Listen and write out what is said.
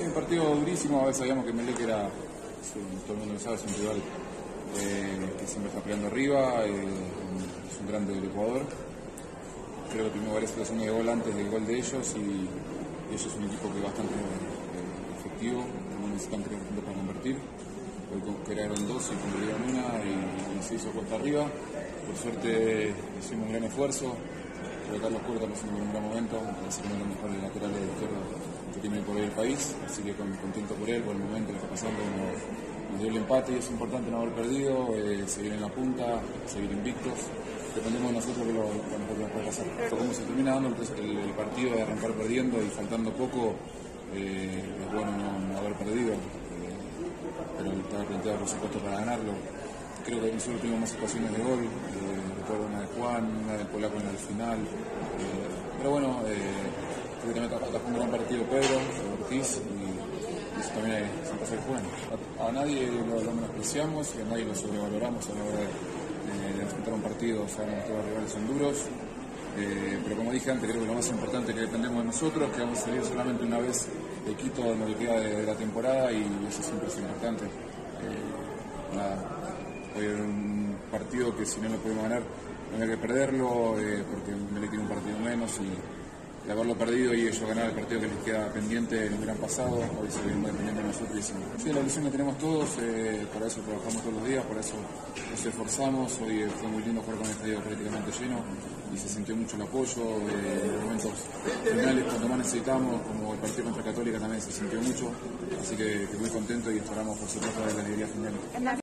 Es un partido durísimo, a veces sabíamos que Melec era, todo el mundo lo sabe, es un rival eh, que siempre está peleando arriba, eh, es un grande del Ecuador. Creo que tuvimos varias situaciones de gol antes del gol de ellos y, ellos es un equipo que es bastante eh, efectivo, no necesitan puntos para convertir. Hoy crearon dos y convirtieron una y, y, se hizo cuesta arriba. Por suerte hicimos un gran esfuerzo. Que Carlos pasando por un gran momento, parece uno de los mejores laterales de izquierda que tiene por el país, así que contento por él, por el momento que está pasando, nos, nos dio el empate y es importante no haber perdido, eh, seguir en la punta, seguir invictos, dependemos de nosotros de lo que nos puede pasar. Como se termina dando el, el, partido de arrancar perdiendo y faltando poco, eh, es bueno no, no haber perdido, eh, pero estaba planteado por supuesto para ganarlo. Creo que nosotros tuvimos más situaciones de gol, recuerdo una de Juan, una del Polaco en el final, pero bueno, creo que también atajó un gran partido Pedro, Ortiz, y, eso también es un pasaje bueno. A, nadie lo, lo, menospreciamos y a nadie lo sobrevaloramos a la hora de, de, disputar un partido, que todos los rivales son duros, eh, pero como dije antes, creo que lo más importante que dependemos de nosotros, que vamos a salir solamente una vez de Quito en lo que de, la temporada y eso siempre es importante. Eh, nada, hoy era un partido que si no lo podemos ganar, no hay que perderlo, eh, porque me le tiene un partido menos y de haberlo perdido y ellos ganar el partido que les queda pendiente en el gran pasado, hoy se viene dependiendo de nosotros. Y sí, la ilusión que tenemos todos, eh, para eso trabajamos todos los días, por eso nos esforzamos. Hoy fue muy lindo jugar con el estadio prácticamente lleno y se sintió mucho el apoyo. Eh, en momentos finales, cuando más necesitamos, como el partido contra Católica también se sintió mucho. Así que, que muy contento y esperamos por supuesto la alegría final.